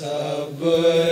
حسین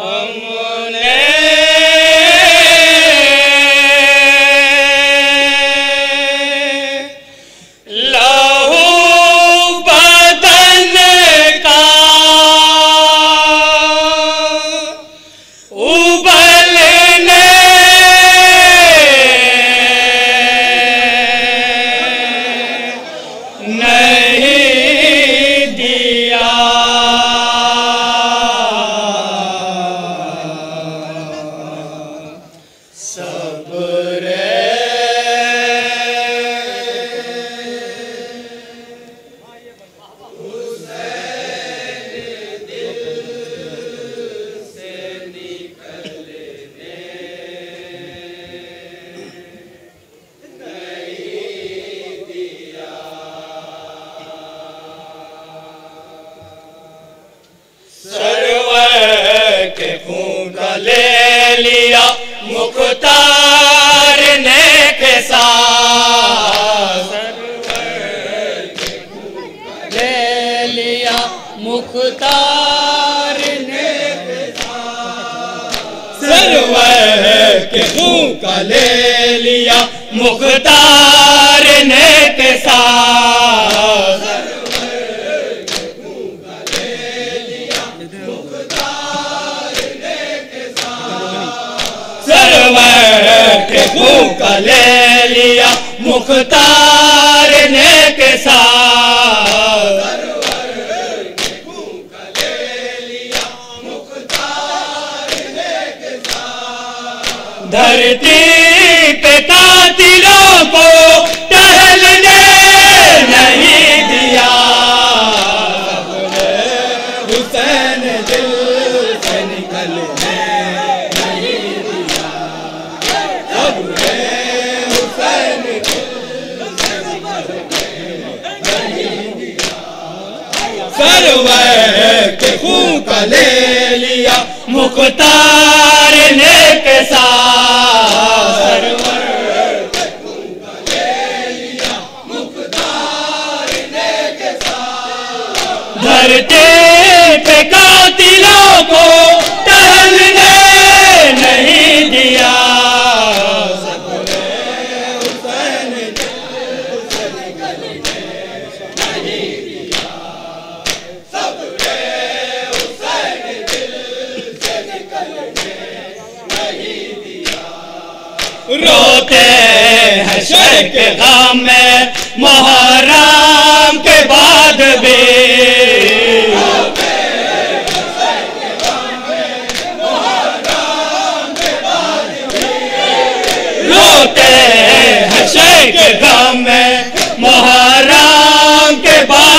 ہم نے لیا مختار نے کے ساتھ سرور کے خون کا لے لیا، مختار نے کے سرور کے خون کا لے لیا، مختار نے کے ساتھ۔ دھرتی پہ قاتلوں کو ٹہلنے نہیں دیا۔ حسین دل سے نکلنے نہیں دیا۔ حسین دل سے نکلنے نہیں دیا۔ سرور کے خون کا لے لیا مختار نے کے ساتھ سرور کے خون کا لے لیا مختار نے کے ساتھ دھرتی پہ قاتلوں کو ٹہلنے نہیں دیا۔ روتے ہیں شر کے غم میں محرم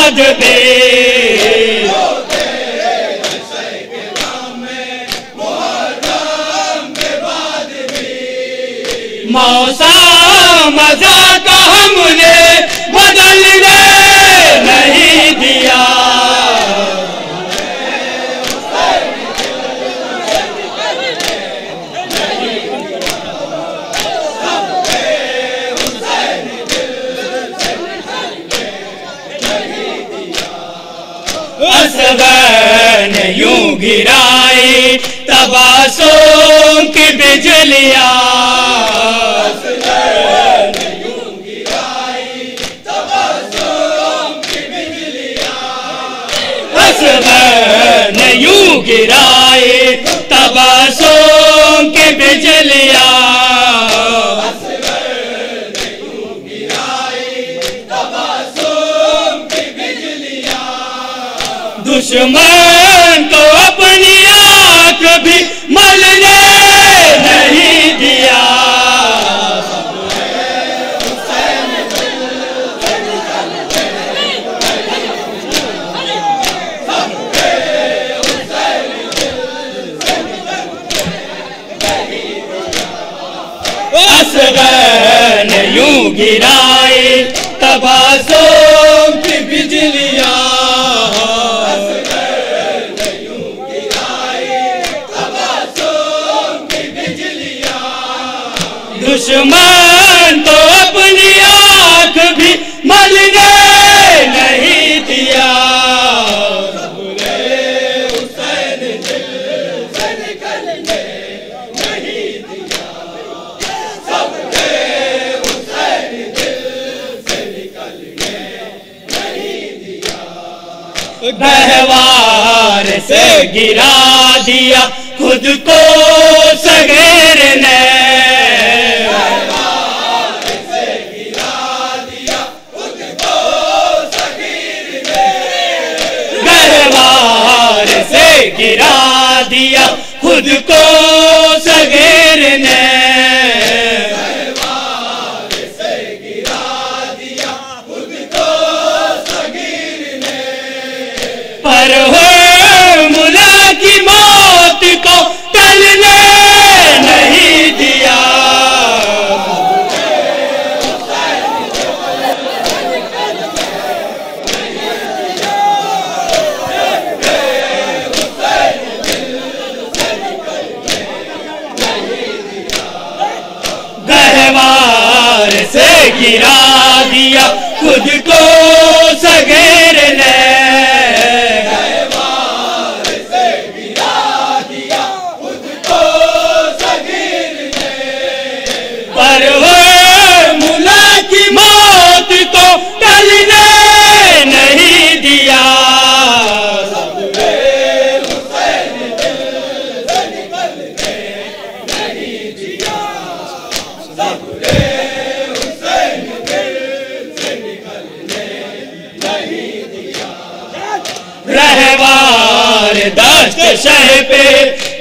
سجدے موسا مزہ کا ہم نے گرائے تباسوں کی بجلیاں۔ اصغر یوں گرائے تباسوں کی بجلیاں۔ دشمن تو اپنی آنکھ بھی ملنے نہیں دیا۔ اصغر یوں گرائی تباسوں دشمن تو اپنی آنکھ بھی ملنے نہیں دیا۔ گہوار سے گرا دیا خود کو سگیر نے گہوار سے گرا دیا خود کو سگیر نے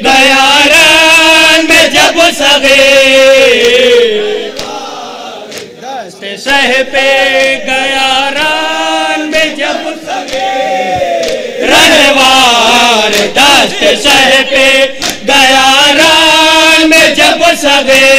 گیا میں جب سگے، دست سہ پہ گیا رن میں جب سگے۔ رہوار دست سہ پہ گیا میں جب سگے۔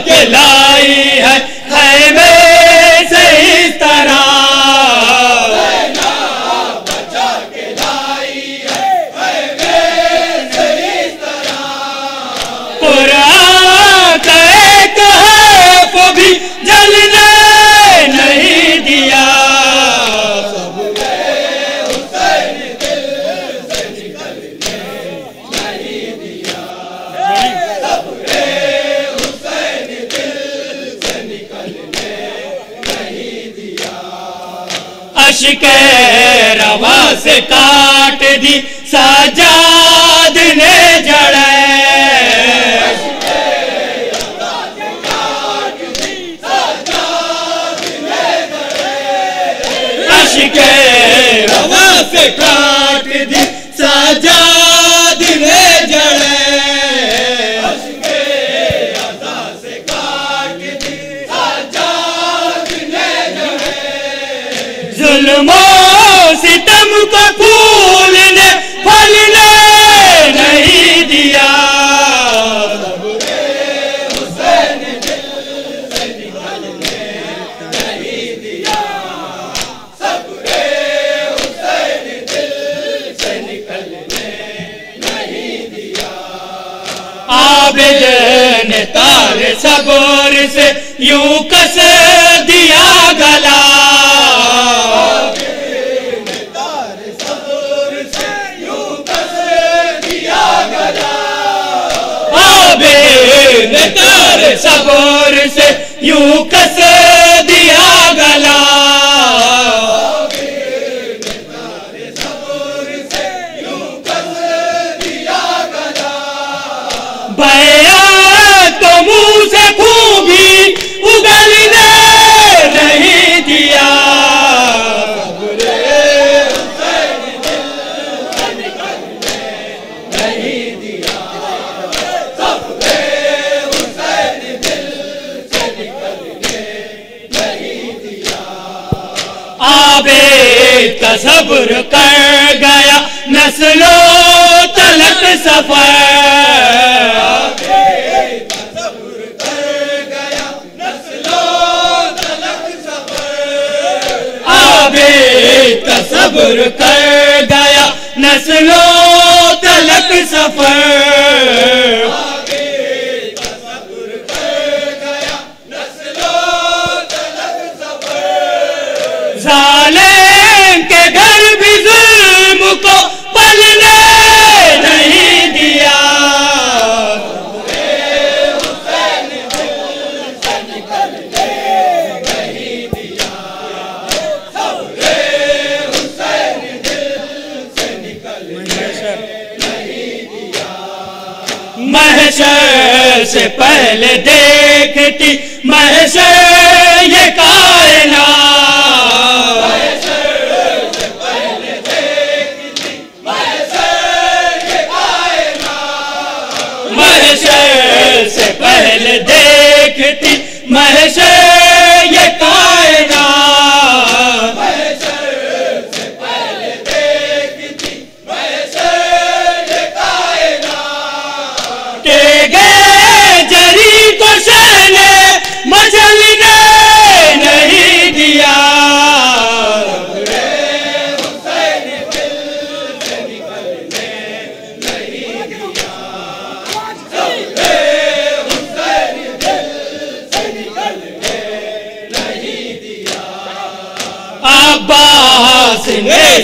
بچا کے کاٹ دی سجاد نے جڑے۔ اشک روا سے کاٹ دی سجاد عابد نے تار صبر سے یوں کس دیا گلا؟ عابد تار صبر سے یوں کس کر گیا نسلوں محشر سے پہلے دیکھتی محشر یہ کائنات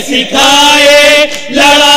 سکھائے لڑا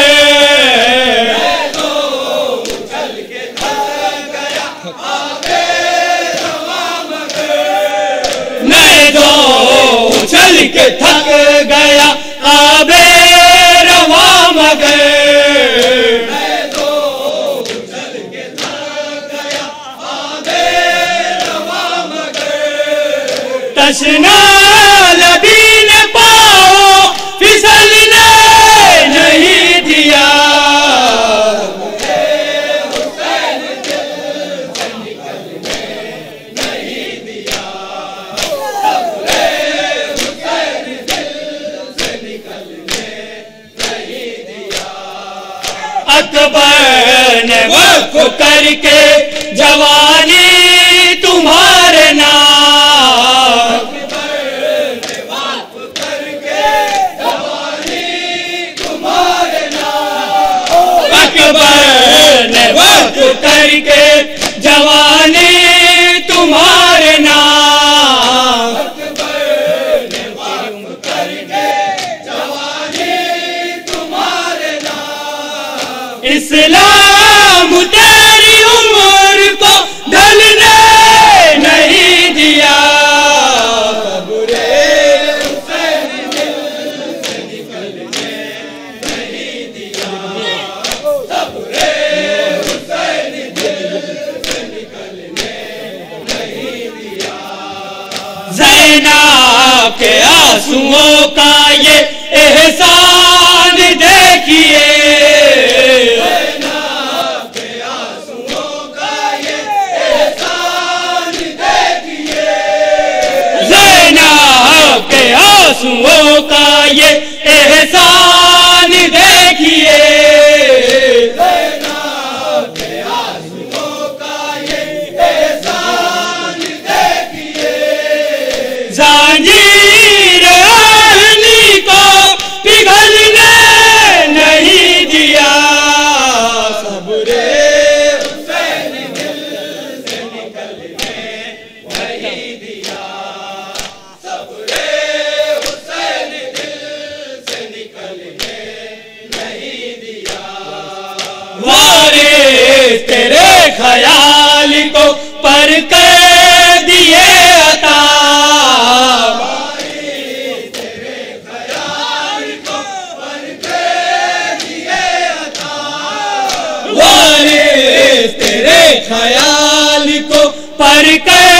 Krishna Baba. کے آنسوؤں کا یہ احسان دیکھیے۔ کے آنسوؤں کا یہ کو پر کر